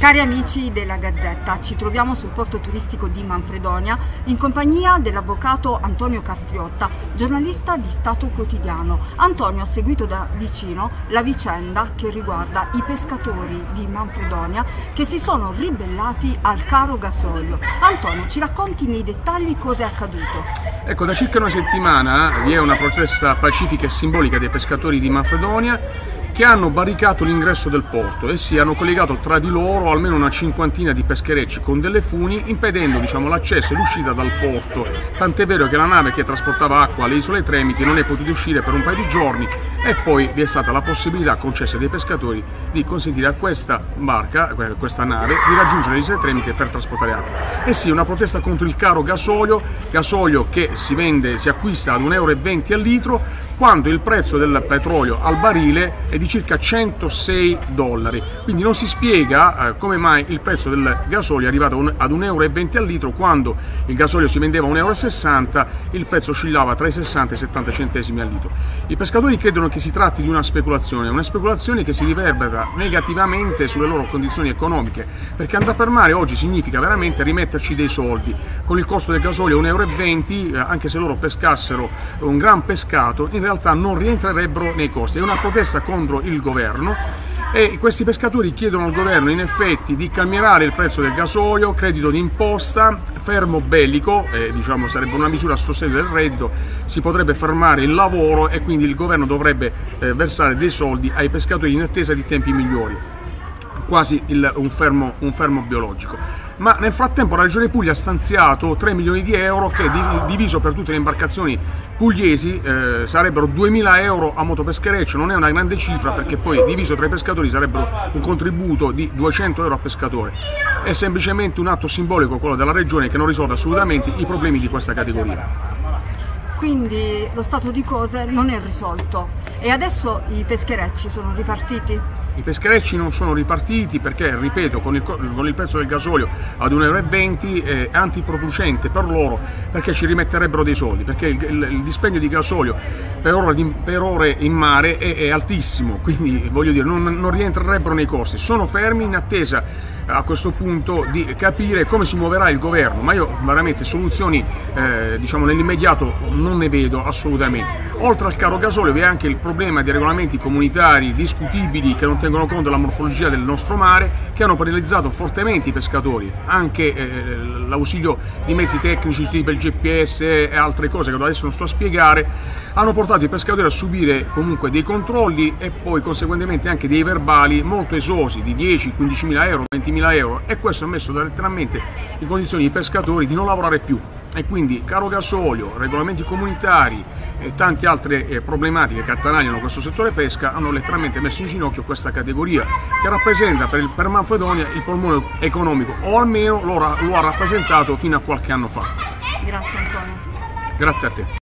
Cari amici della Gazzetta, ci troviamo sul porto turistico di Manfredonia in compagnia dell'avvocato Antonio Castriotta, giornalista di Stato Quotidiano. Antonio ha seguito da vicino la vicenda che riguarda i pescatori di Manfredonia che si sono ribellati al caro gasolio. Antonio, ci racconti nei dettagli cosa è accaduto? Ecco, da circa una settimana vi è una protesta pacifica e simbolica dei pescatori di Manfredonia che hanno barricato l'ingresso del porto e si hanno collegato tra di loro almeno una cinquantina di pescherecci con delle funi impedendo diciamo, l'accesso e l'uscita dal porto, tant'è vero che la nave che trasportava acqua alle isole Tremiti non è potuta uscire per un paio di giorni e poi vi è stata la possibilità concessa dai pescatori di consentire a questa barca, a questa nave, di raggiungere le isole Tremiti per trasportare acqua. E sì, una protesta contro il caro gasolio, gasolio che si vende, si acquista ad 1,20 euro al litro, quando il prezzo del petrolio al barile è di circa 106 dollari. Quindi non si spiega eh, come mai il prezzo del gasolio è arrivato ad 1,20 euro al litro quando il gasolio si vendeva a 1,60 euro, il prezzo oscillava tra i 60 e i 70 centesimi al litro. I pescatori credono che si tratti di una speculazione, una speculazione che si riverbera negativamente sulle loro condizioni economiche, perché andare per mare oggi significa veramente rimetterci dei soldi. Con il costo del gasolio 1,20 euro, eh, anche se loro pescassero un gran pescato, in realtà non rientrerebbero nei costi. È una protesta contro il governo e questi pescatori chiedono al governo in effetti di calmierare il prezzo del gasolio, credito d'imposta, fermo bellico, eh, diciamo sarebbe una misura a sostegno del reddito, si potrebbe fermare il lavoro e quindi il governo dovrebbe eh, versare dei soldi ai pescatori in attesa di tempi migliori, quasi il, un, fermo, un fermo biologico ma nel frattempo la Regione Puglia ha stanziato 3 milioni di euro che diviso per tutte le imbarcazioni pugliesi eh, sarebbero 2.000 euro a motopeschereccio, non è una grande cifra perché poi diviso tra i pescatori sarebbero un contributo di 200 euro a pescatore. È semplicemente un atto simbolico quello della Regione che non risolve assolutamente i problemi di questa categoria. Quindi lo stato di cose non è risolto e adesso i pescherecci sono ripartiti? I pescherecci non sono ripartiti perché, ripeto, con il, con il prezzo del gasolio ad 1,20 euro è antiproducente per loro perché ci rimetterebbero dei soldi, perché il, il, il dispendio di gasolio per ore, di, per ore in mare è, è, altissimo, quindi voglio dire non, non rientrerebbero nei costi, sono fermi in attesa a questo punto di capire come si muoverà il governo, ma io veramente soluzioni eh, diciamo nell'immediato non ne vedo assolutamente. Oltre al caro gasolio vi è anche il problema di regolamenti comunitari discutibili che non tengono conto della morfologia del nostro mare, che hanno penalizzato fortemente i pescatori, anche eh, l'ausilio di mezzi tecnici tipo il GPS e altre cose che adesso non sto a spiegare, hanno portato i pescatori a subire comunque dei controlli e poi conseguentemente anche dei verbali molto esosi di 10, 15 mila euro, 20 mila euro e questo ha messo letteralmente in condizioni i pescatori di non lavorare più e quindi caro gasolio, regolamenti comunitari e tante altre eh, problematiche che attanagliano questo settore pesca hanno letteralmente messo in ginocchio questa categoria che rappresenta per, il, per Manfredonia il polmone economico o almeno lo, lo ha rappresentato fino a qualche anno fa. Grazie Antonio. Grazie a te.